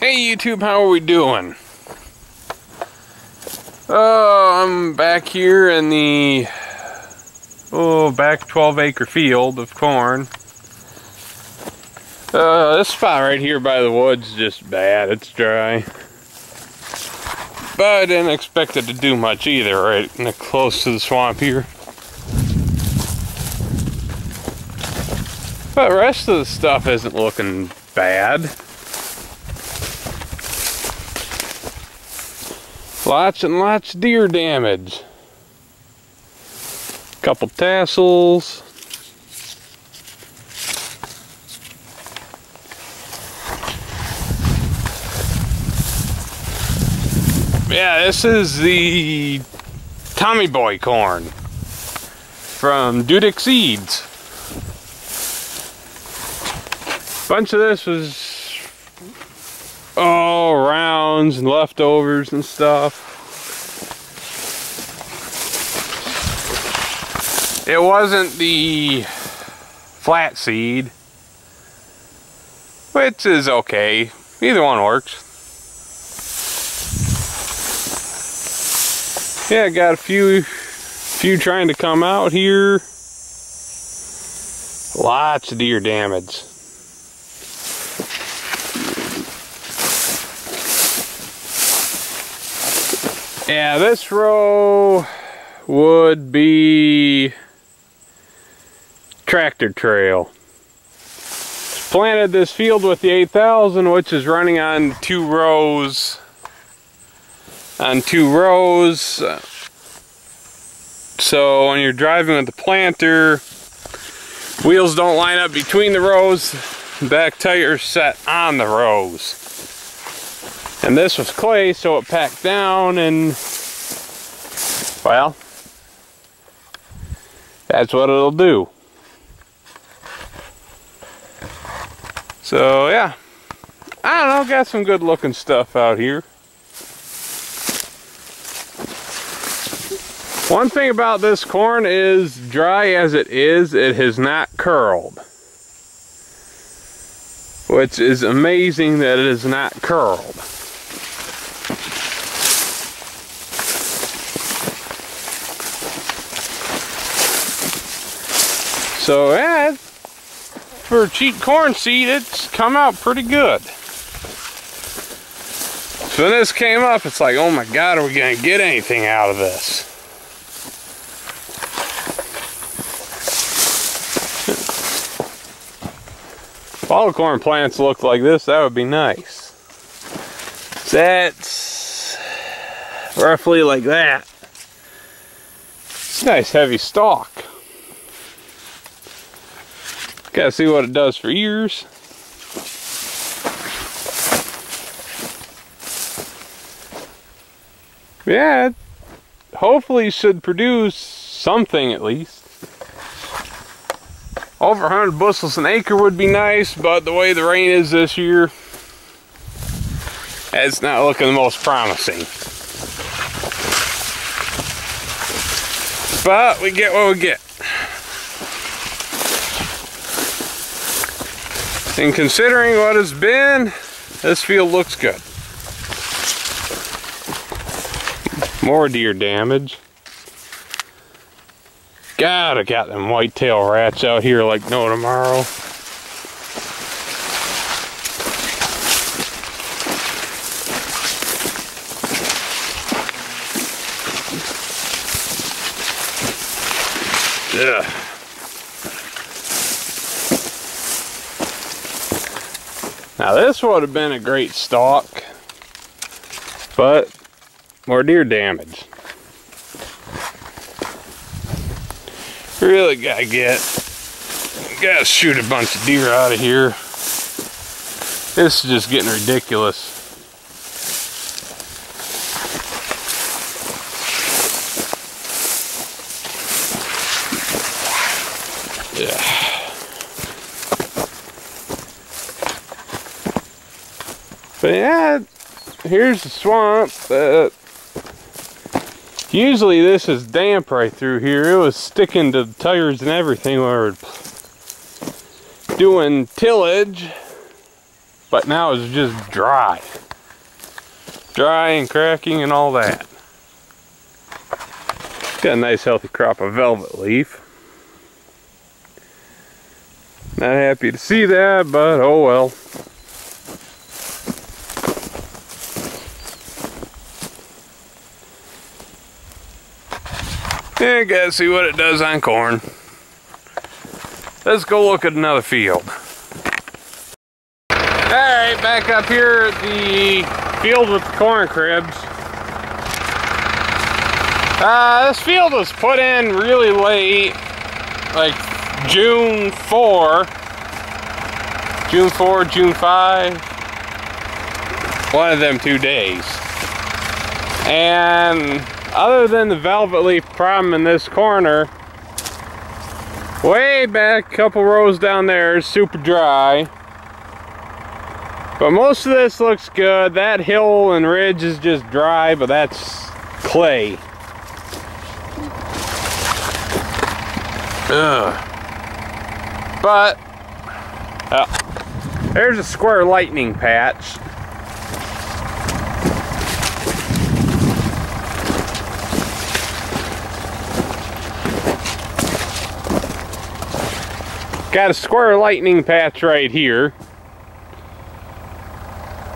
Hey YouTube, how are we doing? Oh, I'm back here in the oh back 12 acre field of corn. Uh, this spot right here by the woods is just bad. It's dry. But I didn't expect it to do much either, right the, close to the swamp here. But rest of the stuff isn't looking bad. Lots and lots of deer damage. Couple tassels. Yeah, this is the Tommy Boy corn from Dudek Seeds. Bunch of this was oh and leftovers and stuff. It wasn't the flat seed, which is okay. Either one works. Yeah, got a few few trying to come out here. Lots of deer damage. Yeah, this row would be tractor trail. Planted this field with the 8000 which is running on two rows on two rows. So when you're driving with the planter wheels don't line up between the rows. Back tires set on the rows and this was clay, so it packed down and, well, that's what it'll do. So, yeah. I don't know, got some good looking stuff out here. One thing about this corn is, dry as it is, it has not curled. Which is amazing that it is not curled. So yeah, for cheap corn seed, it's come out pretty good. So when this came up, it's like, oh my God, are we gonna get anything out of this? all the corn plants looked like this, that would be nice. That's roughly like that. It's nice heavy stalk. Gotta see what it does for ears. Yeah, hopefully should produce something at least. Over 100 bushels an acre would be nice, but the way the rain is this year, it's not looking the most promising. But we get what we get. And considering what has been, this field looks good. More deer damage. God, I got them whitetail rats out here like no tomorrow. Yeah. Now this would have been a great stalk, but more deer damage. Really gotta get, gotta shoot a bunch of deer out of here. This is just getting ridiculous. But yeah, here's the swamp. Uh, usually this is damp right through here. It was sticking to the tires and everything when we were doing tillage. but now it's just dry. Dry and cracking and all that. Got a nice healthy crop of velvet leaf. Not happy to see that, but oh well. Yeah, gotta see what it does on corn. Let's go look at another field. Alright, back up here at the field with the corn cribs. Uh, this field was put in really late, like June 4. June 4, June 5. One of them two days. And other than the velvet leaf problem in this corner, way back a couple rows down there is super dry. But most of this looks good. That hill and ridge is just dry, but that's clay. Ugh. But, uh, there's a square lightning patch. Got a square lightning patch right here.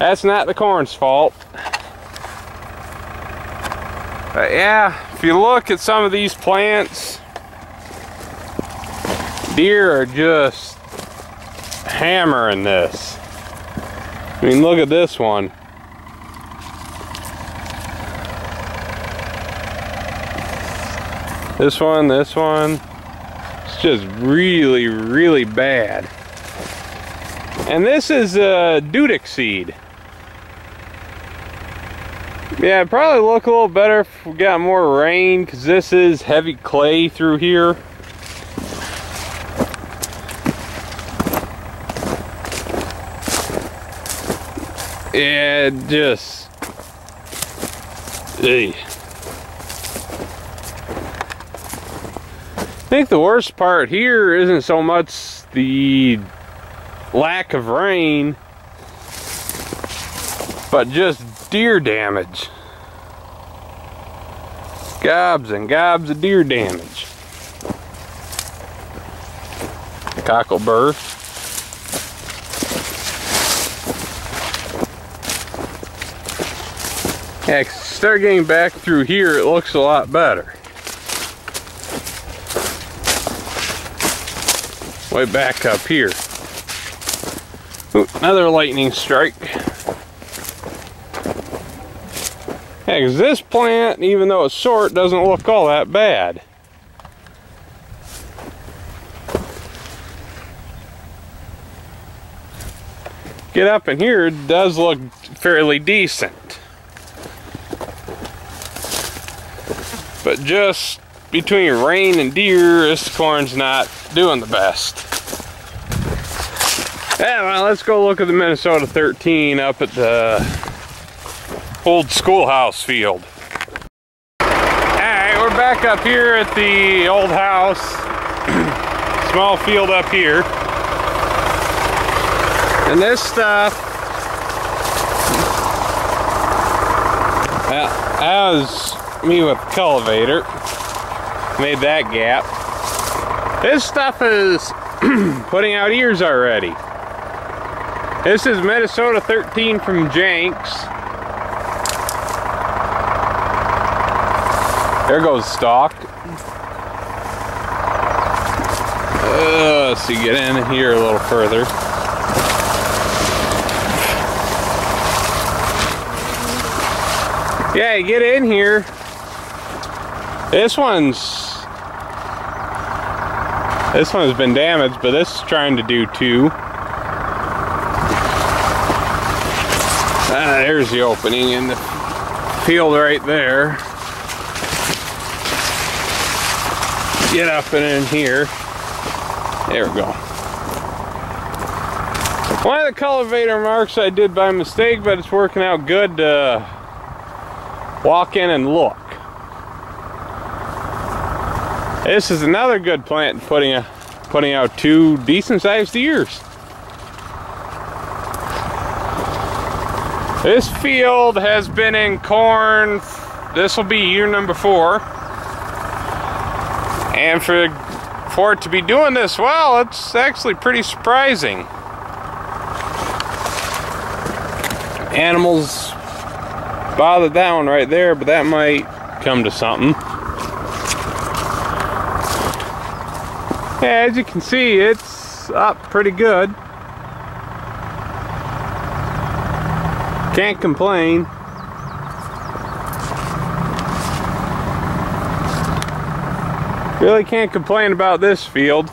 That's not the corn's fault. But yeah, if you look at some of these plants, deer are just hammering this. I mean, look at this one. This one, this one just really, really bad. And this is a Dudek seed. Yeah, probably look a little better if we got more rain because this is heavy clay through here. Yeah, just... Ugh. Think the worst part here isn't so much the lack of rain, but just deer damage. Gobs and gobs of deer damage. Cocklebur. Yeah, start getting back through here, it looks a lot better. Way back up here. Ooh, another lightning strike. Because this plant, even though it's short, doesn't look all that bad. Get up in here, it does look fairly decent. But just between rain and deer, this corn's not doing the best. Yeah, well, let's go look at the Minnesota 13 up at the old schoolhouse field. Alright, we're back up here at the old house. Small field up here. And this stuff, was me with the cultivator made that gap. This stuff is putting out ears already. This is Minnesota 13 from Jank's. There goes stalk. Uh, let's see, get in here a little further. Yeah, get in here. This one's this one has been damaged, but this is trying to do too. Ah, there's the opening in the field right there. Get up and in here. There we go. One of the cultivator marks I did by mistake, but it's working out good to walk in and look. This is another good plant putting a putting out two decent sized ears. This field has been in corn, this will be year number four. And for, for it to be doing this well, it's actually pretty surprising. Animals bothered that one right there, but that might come to something. Yeah, as you can see, it's up pretty good. Can't complain. Really can't complain about this field.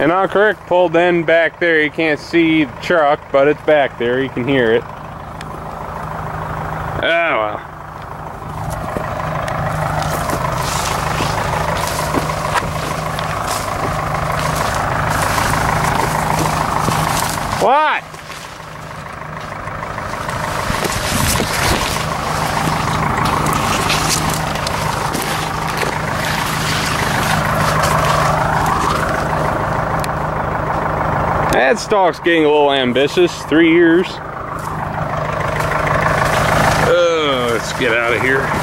And on correct pulled in back there, you can't see the truck, but it's back there, you can hear it. Oh well. What? That stalk's getting a little ambitious. Three years. Oh, let's get out of here.